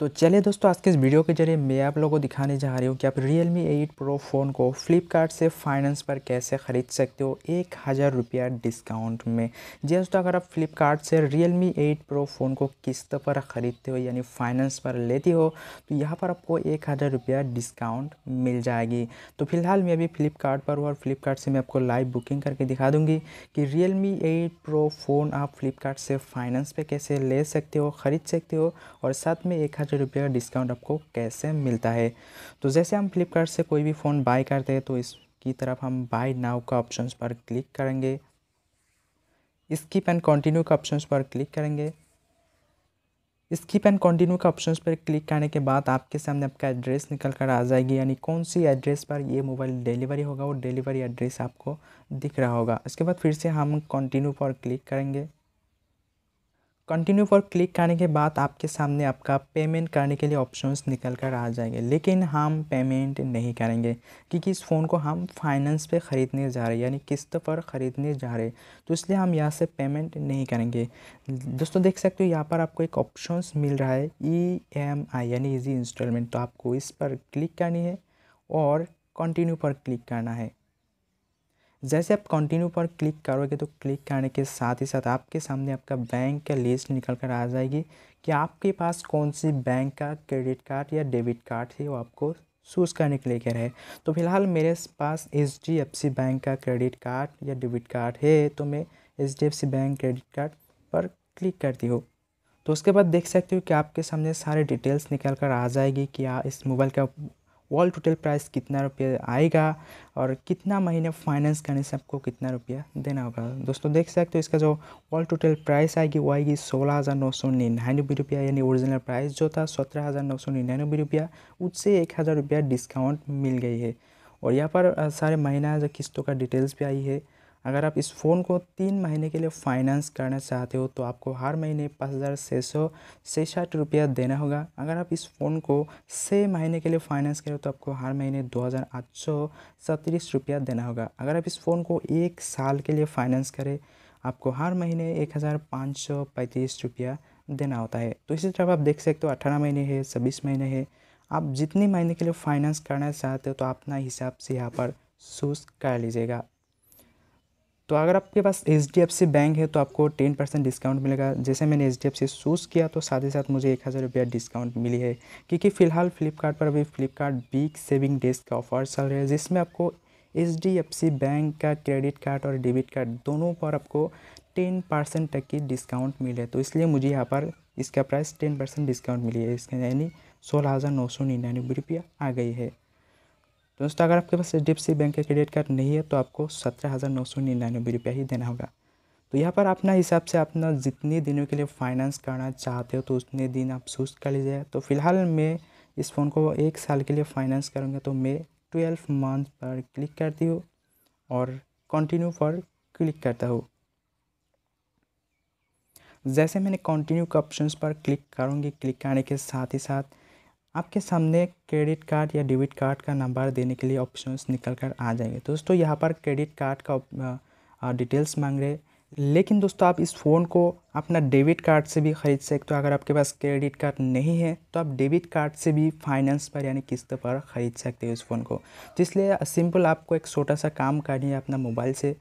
तो चलिए दोस्तों, आज के इस वीडियो के ज़रिए मैं आप लोगों को दिखाने जा रही हूँ कि आप Realme 8 Pro फ़ोन को फ्लिपकार्ट से फाइनेंस पर कैसे ख़रीद सकते हो एक हज़ार रुपया डिस्काउंट में। जी दोस्तों, अगर आप फ्लिपकार्ट से Realme 8 Pro फ़ोन को किस्त पर ख़रीदते हो, यानी फाइनेंस पर लेती हो तो यहाँ पर आपको एक हज़ार रुपया डिस्काउंट मिल जाएगी। तो फ़िलहाल मैं अभी फ्लिपकार्ट पर हूँ और फ्लिपकार्ट से मैं आपको लाइव बुकिंग करके दिखा दूँगी कि रियलमी एट प्रो फ़ोन आप फ्लिपकार्ट से फाइनेंस पर कैसे ले सकते हो, ख़रीद सकते हो और साथ में एक हज़ार रुपये का डिस्काउंट आपको कैसे मिलता है? तो जैसे हम फ्लिपकार्ट से कोई भी फ़ोन बाय करते हैं तो इसकी तरफ़ हम बाय नाउ का ऑप्शंस पर क्लिक करेंगे। स्किप एंड कंटिन्यू का ऑप्शंस पर क्लिक करेंगे। स्किप एंड कंटिन्यू का ऑप्शंस पर क्लिक करने के बाद आपके सामने आपका एड्रेस निकल कर आ जाएगी, यानी कौन सी एड्रेस पर ये मोबाइल डिलीवरी होगा, वो डिलीवरी एड्रेस आपको दिख रहा होगा। इसके बाद फिर से हम कंटिन्यू पर क्लिक करेंगे। कंटिन्यू पर क्लिक करने के बाद आपके सामने आपका पेमेंट करने के लिए ऑप्शंस निकल कर आ जाएँगे। लेकिन हम पेमेंट नहीं करेंगे, क्योंकि इस फ़ोन को हम फाइनेंस पे ख़रीदने जा रहे हैं, यानी किस्त पर ख़रीदने जा रहे हैं। तो इसलिए हम यहाँ से पेमेंट नहीं करेंगे। दोस्तों, देख सकते हो, यहाँ पर आपको एक ऑप्शंस मिल रहा है ई एम आई यानी ईजी इंस्टॉलमेंट तो आपको इस पर क्लिक करनी है और कंटिन्यू पर क्लिक करना है। जैसे आप कंटिन्यू पर क्लिक करोगे तो क्लिक करने के साथ ही साथ आपके सामने आपका बैंक का लिस्ट निकल कर आ जाएगी कि आपके पास कौन सी बैंक का क्रेडिट कार्ड या डेबिट कार्ड है वो आपको चूज़ करने के लिए कह रहे हैं। तो फ़िलहाल मेरे पास H D F C bank का क्रेडिट कार्ड या डेबिट कार्ड है तो मैं H D F C bank credit card पर क्लिक करती हूँ। तो उसके बाद देख सकते हो कि आपके सामने सारे डिटेल्स निकल कर आ जाएगी कि इस मोबाइल का ऑल टोटल प्राइस कितना रुपया आएगा और कितना महीने फाइनेंस करने से आपको कितना रुपया देना होगा। दोस्तों, देख सकते हो इसका जो ऑल टोटल प्राइस आएगी, वो आएगी सोलह हज़ार नौ सौ निन्यानबे रुपया। यानी ओरिजिनल प्राइस जो था, सत्रह हज़ार नौ सौ निन्यानबे रुपया, उससे एक हज़ार रुपया डिस्काउंट मिल गई है। और यहाँ पर सारे महीना जो किस्तों का डिटेल्स भी आई है अगर आप इस फ़ोन को तीन महीने के लिए फाइनेंस करना चाहते हो तो आपको हर महीने पाँच हज़ार छः सौ छः रुपया देना होगा। अगर आप इस फ़ोन को छः महीने के लिए फाइनेंस करें तो आपको हर महीने दो हज़ार आठ सौ सैंतीस रुपया देना होगा। अगर आप इस फ़ोन को एक साल के लिए फ़ाइनेंस करें, आपको हर महीने एक हज़ार पाँच सौ पैंतीस रुपया देना होता है। तो इसी तरह आप देख सकते हो, अठारह महीने है, छब्बीस महीने है। आप जितने महीने के लिए फ़ाइनेंस करना चाहते हो तो अपना हिसाब से यहाँ पर चूज़ कर लीजिएगा। तो अगर आपके पास H D F C bank है तो आपको टेन परसेंट डिस्काउंट मिलेगा। जैसे मैंने H D F C choose किया तो साथ ही साथ मुझे एक हज़ार रुपया डिस्काउंट मिली है। क्योंकि फ़िलहाल फ्लिपकार्ट पर अभी फ्लिपकार्ट बिग सेविंग डेस्क का ऑफ़र चल रहा है, जिसमें आपको H D F C bank का क्रेडिट कार्ड और डेबिट कार्ड दोनों पर आपको टेन परसेंट तक की डिस्काउंट मिले तो इसलिए मुझे यहाँ पर इसका प्राइस टेन परसेंट डिस्काउंट मिली है। इसका यानी सोलह हज़ार नौ सौ निन्यानवे रुपया आ गई है। दोस्तों, अगर आपके पास एच डी बैंक का क्रेडिट कार्ड नहीं है तो आपको सत्रह हज़ार नौ सौ निन्यानवे रुपया ही देना होगा। तो यहाँ पर अपना हिसाब से अपना जितने दिनों के लिए फाइनेंस करना चाहते हो तो उतने दिन आप चूज़ कर लीजिए। तो फ़िलहाल मैं इस फ़ोन को एक साल के लिए फाइनेंस करूँगा तो मैं ट्वेल्व मंथ पर क्लिक करती हूँ और कंटिन्यू पर क्लिक करता हूँ। जैसे मैंने कंटिन्यू के ऑप्शंस पर क्लिक करूँगी क्लिक करने के साथ ही साथ आपके सामने क्रेडिट कार्ड या डेबिट कार्ड का नंबर देने के लिए ऑप्शंस निकल कर आ जाएँगे। दोस्तों, यहाँ पर क्रेडिट कार्ड का डिटेल्स मांग रहे लेकिन दोस्तों, आप इस फ़ोन को अपना डेबिट कार्ड से भी ख़रीद सकते हो। अगर आपके पास क्रेडिट कार्ड नहीं है तो आप डेबिट कार्ड से भी फाइनेंस पर यानी किस्त पर ख़रीद सकते हो इस फ़ोन को। तो इसलिए सिंपल आपको एक छोटा सा काम करनी है अपना मोबाइल से।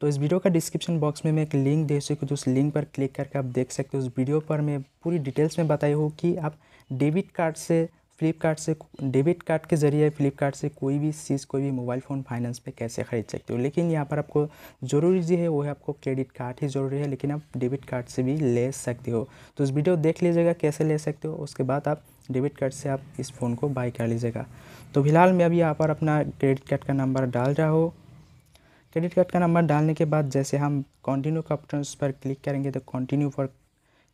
तो इस वीडियो का डिस्क्रिप्शन बॉक्स में मैं एक लिंक दे सकूँ तो उस लिंक पर क्लिक करके आप देख सकते हो। उस वीडियो पर मैं पूरी डिटेल्स में बताई हूँ कि आप डेबिट कार्ड से फ्लिपकार्ट से डेबिट कार्ड के ज़रिए फ्लिपकार्ट से कोई भी चीज़ कोई भी मोबाइल फ़ोन फाइनेंस पे कैसे ख़रीद सकते हो? लेकिन यहाँ पर आपको ज़रूरी जी है वो है आपको क्रेडिट कार्ड ही ज़रूरी है लेकिन आप डेबिट कार्ड से भी ले सकते हो। तो इस वीडियो देख लीजिएगा कैसे ले सकते हो उसके बाद आप डेबिट कार्ड से आप इस फ़ोन को बाई कर लीजिएगा। तो फ़िलहाल मैं अभी यहाँ पर अपना क्रेडिट कार्ड का नंबर डाल रहा हूँ। क्रेडिट कार्ड का नंबर डालने के बाद जैसे हम कंटिन्यू का ऑप्शन पर क्लिक करेंगे तो कंटिन्यू पर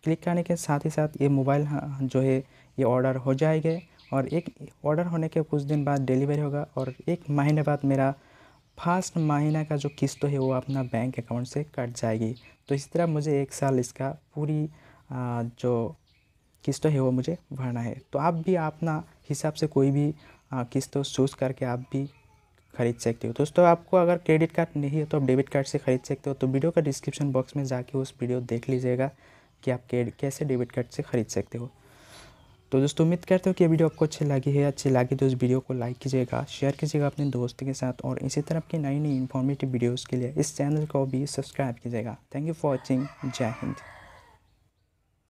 क्लिक करने के साथ ही साथ ये मोबाइल हाँ, जो है ये ऑर्डर हो जाएगा और एक ऑर्डर होने के कुछ दिन बाद डिलीवरी होगा और एक महीने बाद मेरा फ़र्स्ट महीना का जो किस्त है वो अपना बैंक अकाउंट से कट जाएगी। तो इस तरह मुझे एक साल इसका पूरी जो किस्त है वो मुझे भरना है। तो आप भी अपना हिसाब से कोई भी किस्त चूज़ करके आप भी खरीद सकते हो। दोस्तों, आपको अगर क्रेडिट कार्ड नहीं है तो आप डेबिट कार्ड से ख़रीद सकते हो। तो वीडियो का डिस्क्रिप्शन बॉक्स में जाके उस वीडियो देख लीजिएगा कि आप कैसे डेबिट कार्ड से ख़रीद सकते हो। तो दोस्तों, उम्मीद करते हो कि ये वीडियो आपको अच्छी लगी है। अच्छी लगी तो इस वीडियो को लाइक कीजिएगा, शेयर कीजिएगा अपने दोस्त के साथ और इसी तरह की नई नई इन्फॉर्मेटिव वीडियोज़ के लिए इस चैनल को भी सब्सक्राइब कीजिएगा। थैंक यू फॉर वॉचिंग जय हिंद।